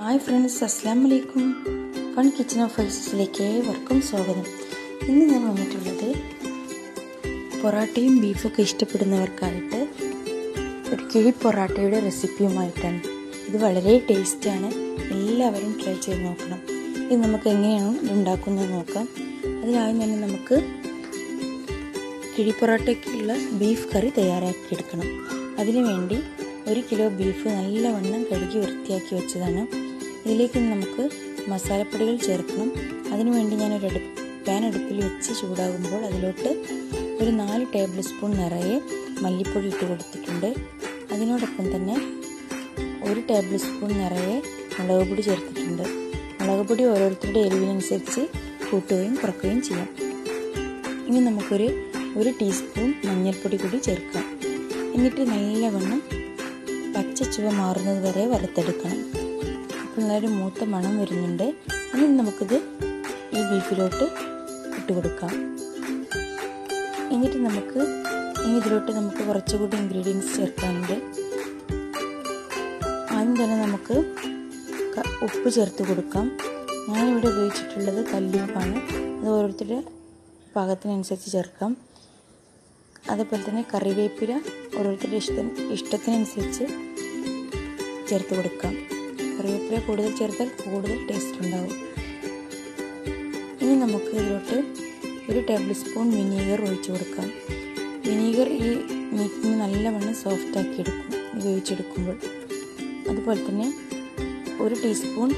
Hi friends അസ്സാം വലൈക്കും fun kitchen of ഫൈസസിലേക്ക് ഏവർക്കും സ്വാഗതം. ഇന്ന് ഞാൻ വന്നിട്ടുള്ളത് പൊറാട്ടയും ബീഫൊക്കെ ഇഷ്ടപ്പെടുന്നവർക്കായിട്ട് ഒരു കിഴി പൊറാട്ടയുടെ റെസിപ്പിയുമായിട്ടാണ് ഇത് വളരെ ടേസ്റ്റാണ് എല്ലാവരും ട്രൈ ചെയ്ത് നോക്കണം. ഇത് നമുക്ക് എങ്ങനെയാണ് ഉണ്ടാക്കുന്നത് നോക്കാം. അതിനായി തന്നെ നമുക്ക് കിഴി പൊറോട്ടയ്ക്കുള്ള ബീഫ് കറി തയ്യാറാക്കിയെടുക്കണം. അതിനു വേണ്ടി ഒരു കിലോ ബീഫ് നല്ലവണ്ണം കഴുകി വൃത്തിയാക്കി വെച്ചതാണ്. ഇതിലേക്ക് നമുക്ക് മസാലപ്പൊടികൾ ചേർക്കണം. അതിനുവേണ്ടി ഞാനൊരു അടുപ്പ് പാൻ അടുപ്പിൽ വെച്ച് ചൂടാകുമ്പോൾ അതിലോട്ട് ഒരു നാല് ടേബിൾ സ്പൂൺ നിറയെ മല്ലിപ്പൊടി ഇട്ട് കൊടുത്തിട്ടുണ്ട്. അതിനോടൊപ്പം തന്നെ ഒരു ടേബിൾ സ്പൂൺ നിറയെ മുളക് പൊടി ചേർത്തിട്ടുണ്ട്. മുളക് പൊടി ഓരോരുത്തരുടെ എരിവിനനുസരിച്ച് കൂട്ടുകയും കുറക്കുകയും ചെയ്യാം. ഇനി നമുക്കൊരു ഒരു ടീസ്പൂൺ മഞ്ഞൾപ്പൊടി കൂടി ചേർക്കാം. എന്നിട്ട് നല്ലവണ്ണം പച്ച ചുവ മാറുന്നത് വരെ വറുത്തെടുക്കണം. അപ്പോൾ നല്ലൊരു മൂത്ത മണം വരുന്നുണ്ട്. ഇനി നമുക്കിത് ഈ ബീഫിലോട്ട് ഇട്ട് കൊടുക്കാം. എന്നിട്ട് നമുക്ക് ഇനി ഇതിലോട്ട് നമുക്ക് കുറച്ചുകൂടി ഇൻഗ്രീഡിയൻസ് ചേർക്കാനുണ്ട്. ആദ്യം തന്നെ നമുക്ക് ഉപ്പ് ചേർത്ത് കൊടുക്കാം. ഞാനിവിടെ ഉപയോഗിച്ചിട്ടുള്ളത് കല്ലുപ്പാണ്. അത് ഓരോരുത്തരുടെ പാകത്തിനനുസരിച്ച് ചേർക്കാം. അതേപോലെ തന്നെ കറിവേപ്പില ഓരോരുത്തരുടെ ഇഷ്ട ഇഷ്ടത്തിനനുസരിച്ച് ചേർത്ത് കൊടുക്കാം. കറിവേപ്പില കൂടുതൽ ചേർത്താൽ കൂടുതൽ ടേസ്റ്റ് ഉണ്ടാവും. ഇനി നമുക്ക് ഇതിലോട്ട് ഒരു ടേബിൾ സ്പൂൺ വിനീഗർ ഒഴിച്ചു കൊടുക്കാം. വിനീഗർ ഈ മീറ്റിന് നല്ലവണ്ണം സോഫ്റ്റ് ആക്കി എടുക്കും ഉപയോഗിച്ചെടുക്കുമ്പോൾ അതുപോലെ തന്നെ ഒരു ടീസ്പൂൺ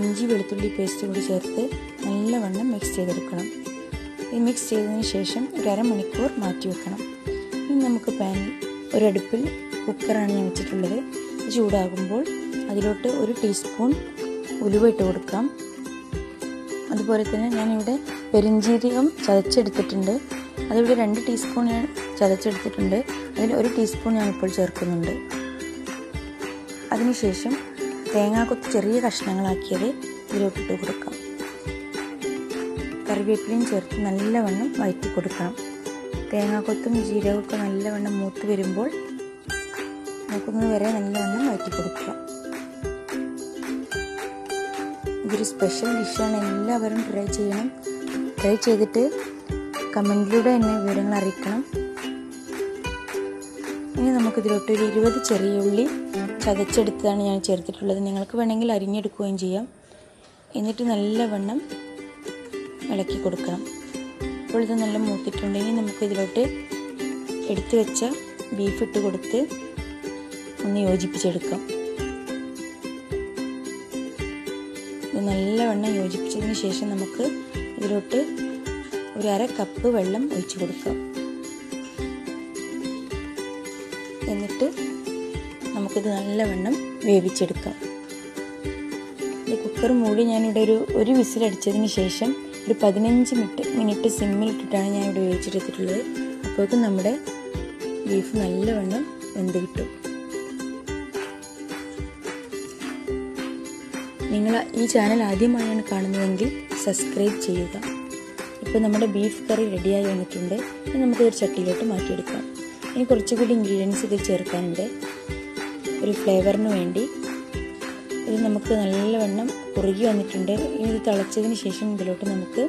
ഇഞ്ചി വെളുത്തുള്ളി പേസ്റ്റ് കൂടി ചേർത്ത് നല്ലവണ്ണം മിക്സ് ചെയ്തെടുക്കണം. മിക്സ് ചെയ്തതിന് ശേഷം ഒരു അരമണിക്കൂർ മാറ്റി വെക്കണം. ഇനി നമുക്ക് പാൻ ഒരടുപ്പിൽ കുക്കറാണ് ഞാൻ വെച്ചിട്ടുള്ളത്. ചൂടാകുമ്പോൾ അതിലോട്ട് ഒരു ടീസ്പൂൺ ഉലുവ ഇട്ട് കൊടുക്കാം. അതുപോലെ തന്നെ ഞാനിവിടെ പെരിഞ്ജീരകം ചതച്ചെടുത്തിട്ടുണ്ട്. അതിവിടെ രണ്ട് ടീസ്പൂൺ ഞാൻ ചതച്ചെടുത്തിട്ടുണ്ട്. അതിൽ ഒരു ടീസ്പൂൺ ഞാൻ ഇപ്പോൾ ചേർക്കുന്നുണ്ട്. അതിനുശേഷം തേങ്ങാക്കൊത്ത് ചെറിയ കഷ്ണങ്ങളാക്കിയത് ഇതിലോട്ടിട്ട് കൊടുക്കാം. കറിവേപ്പിലയും ചേർത്ത് നല്ലവണ്ണം വഴറ്റി കൊടുക്കണം തേങ്ങാക്കൊത്തും ജീരകമൊക്കെ നല്ലവണ്ണം മൂത്ത് വരുമ്പോൾ നോക്കുന്നത് വരെ നല്ലവണ്ണം വഴറ്റി കൊടുക്കുക ഇതൊരു സ്പെഷ്യൽ ഡിഷാണ് എല്ലാവരും ട്രൈ ചെയ്യണം. ട്രൈ ചെയ്തിട്ട് കമന്റിലൂടെ എന്നെ വിവരങ്ങൾ അറിയിക്കണം. ഇനി നമുക്കിതിലോട്ട് ഒരു ഇരുപത് ചെറിയ ഉള്ളി ചതച്ചെടുത്തതാണ് ഞാൻ ചേർത്തിട്ടുള്ളത്. നിങ്ങൾക്ക് വേണമെങ്കിൽ അരിഞ്ഞെടുക്കുകയും ചെയ്യാം. എന്നിട്ട് നല്ലവണ്ണം ഇളക്കി കൊടുക്കണം. അപ്പോൾ ഇത് നല്ല മൂത്തിട്ടുണ്ടെങ്കിൽ നമുക്ക് ഇതിലോട്ട് എടുത്തു വെച്ച ബീഫ് ഇട്ട് കൊടുത്ത് ഒന്ന് യോജിപ്പിച്ചെടുക്കാം. ഇത് നല്ലവണ്ണം യോജിപ്പിച്ചതിന് ശേഷം നമുക്ക് ഇതിലോട്ട് ഒരു അര കപ്പ് വെള്ളം ഒഴിച്ചു കൊടുക്കാം. എന്നിട്ട് നമുക്കിത് നല്ലവണ്ണം വേവിച്ചെടുക്കാം. ഈ കുക്കർ മൂടി ഞാനിവിടെ ഒരു ഒരു വിസിലടിച്ചതിന് ശേഷം ഒരു പതിനഞ്ച് മിനിറ്റ് മിനിറ്റ് സിമ്മിൽ ഇട്ടിട്ടാണ് ഞാൻ ഇവിടെ വേവിച്ചെടുത്തിട്ടുള്ളത്. അപ്പോഴേക്കും നമ്മുടെ ബീഫ് നല്ലവണ്ണം വെന്ത് കിട്ടും. നിങ്ങൾ ഈ ചാനൽ ആദ്യമായാണ് കാണുന്നതെങ്കിൽ സബ്സ്ക്രൈബ് ചെയ്യുക. ഇപ്പോൾ നമ്മുടെ ബീഫ് കറി റെഡിയായി വന്നിട്ടുണ്ട്. ഇനി നമുക്കൊരു ചട്ടിയിലോട്ട് മാറ്റിയെടുക്കാം. ഇനി കുറച്ചുകൂടി ഇൻഗ്രീഡിയൻസ് ഇതിൽ ചേർക്കാനുണ്ട്. ഒരു ഫ്ലേവറിന് വേണ്ടി ഇത് നമുക്ക് നല്ലവണ്ണം കുറുകി വന്നിട്ടുണ്ട്. ഇത് തിളച്ചതിന് ശേഷം ഇതിലോട്ട് നമുക്ക്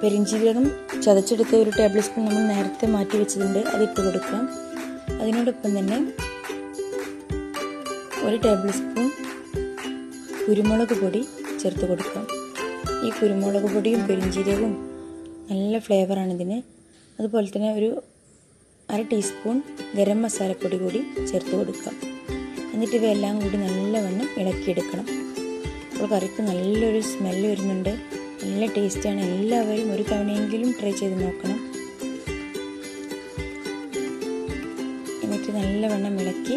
പെരിഞ്ചീരകം ചതച്ചെടുത്ത ഒരു ടേബിൾ സ്പൂൺ നമ്മൾ നേരത്തെ മാറ്റി വെച്ചതുണ്ട് അതിട്ട് കൊടുക്കാം. അതിനോടൊപ്പം തന്നെ ഒരു ടേബിൾ സ്പൂൺ കുരുമുളക് പൊടി ചേർത്ത് കൊടുക്കാം. ഈ കുരുമുളക് പൊടിയും പെരിഞ്ചീരകവും നല്ല ഫ്ലേവറാണ് ഇതിന്. അതുപോലെ തന്നെ ഒരു അര ടീസ്പൂൺ ഗരം മസാലപ്പൊടി കൂടി ചേർത്ത് കൊടുക്കാം. എന്നിട്ട് ഇവയെല്ലാം കൂടി നല്ലവണ്ണം ഇളക്കിയെടുക്കണം. അപ്പോൾ കറിക്ക് നല്ലൊരു സ്മെല്ല് വരുന്നുണ്ട്. നല്ല ടേസ്റ്റാണ് എല്ലാവരും ഒരു തവണയെങ്കിലും ട്രൈ ചെയ്ത് നോക്കണം. എന്നിട്ട് നല്ലവണ്ണം ഇളക്കി.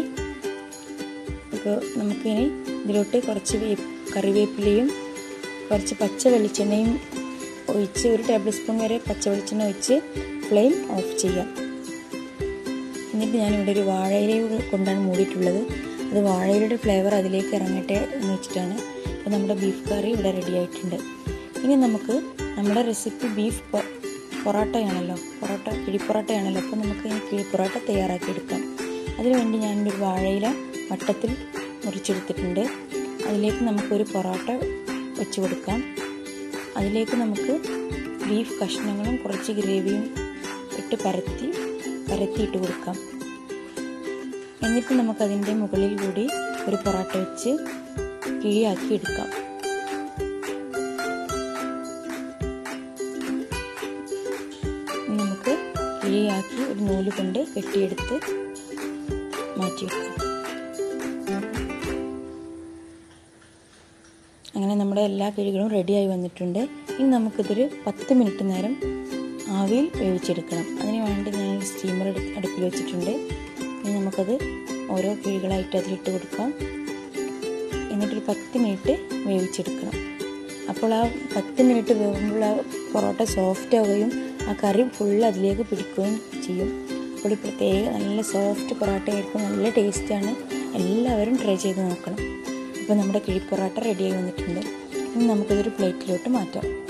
ഇപ്പോൾ നമുക്കിനി ഇതിലോട്ട് കുറച്ച് വേ കറിവേപ്പിലയും കുറച്ച് പച്ച വെളിച്ചെണ്ണയും ഒഴിച്ച് ഒരു ടേബിൾ സ്പൂൺ വരെ പച്ച വെളിച്ചെണ്ണ ഒഴിച്ച് ഫ്ലെയിം ഓഫ് ചെയ്യാം. എന്നിട്ട് ഞാനിവിടെ ഒരു വാഴയില കൊണ്ടാണ് മൂടിയിട്ടുള്ളത്. അത് വാഴയിലയുടെ ഫ്ലേവർ അതിലേക്ക് ഇറങ്ങട്ടെ എന്ന് വെച്ചിട്ടാണ് അപ്പോൾ നമ്മുടെ ബീഫ് കറി ഇവിടെ റെഡി ആയിട്ടുണ്ട്. ഇനി നമുക്ക് നമ്മുടെ റെസിപ്പി ബീഫ് പൊറോട്ടയാണല്ലോ പൊറോട്ട കിഴിപ്പൊറോട്ടയാണല്ലോ അപ്പോൾ നമുക്ക് ഈ കിഴിപ്പൊറോട്ട തയ്യാറാക്കി എടുക്കാം അതിനുവേണ്ടി ഞാനൊരു വാഴയില വട്ടത്തിൽ മുറിച്ചെടുത്തിട്ടുണ്ട്. അതിലേക്ക് നമുക്കൊരു പൊറോട്ട വെച്ച് കൊടുക്കാം. അതിലേക്ക് നമുക്ക് ബീഫ് കഷ്ണങ്ങളും കുറച്ച് ഗ്രേവിയും ഇട്ട് പരത്തി പരത്തിയിട്ട് കൊടുക്കാം. എന്നിട്ട് നമുക്കതിന്റെ മുകളിൽ കൂടി ഒരു പൊറോട്ട വെച്ച് കിഴിയാക്കി എടുക്കാം. നമുക്ക് കിഴിയാക്കി ഒരു നൂൽ കൊണ്ട് കെട്ടിയെടുത്ത് മാറ്റി വെക്കാം അങ്ങനെ നമ്മുടെ എല്ലാ കിഴികളും റെഡിയായി വന്നിട്ടുണ്ട്. ഇനി നമുക്കിതൊരു പത്ത് മിനിറ്റ് നേരം ആവിയിൽ വേവിച്ചെടുക്കണം. അതിന് വേണ്ടി ഞാൻ സ്റ്റീമർ അടുപ്പിൽ വെച്ചിട്ടുണ്ട്. ഇനി നമുക്കത് ഓരോ കിഴികളായിട്ട് അതിലിട്ട് കൊടുക്കാം. എന്നിട്ടൊരു പത്ത് മിനിറ്റ് വേവിച്ചെടുക്കണം. അപ്പോൾ ആ പത്ത് മിനിറ്റ് വേവുമ്പോൾ ആ പൊറോട്ട സോഫ്റ്റ് ആവുകയും ആ കറി ഫുൾ അതിലേക്ക് പിടിക്കുകയും ചെയ്യും. അപ്പോൾ പ്രത്യേക നല്ല സോഫ്റ്റ് പൊറോട്ട ആയിരിക്കും നല്ല ടേസ്റ്റാണ് എല്ലാവരും ട്രൈ ചെയ്ത് നോക്കണം. അപ്പോൾ നമ്മുടെ കിഴി പൊറോട്ട റെഡിയായി വന്നിട്ടുണ്ട്. ഇനി നമുക്കിതൊരു പ്ലേറ്റിലോട്ട് മാറ്റാം.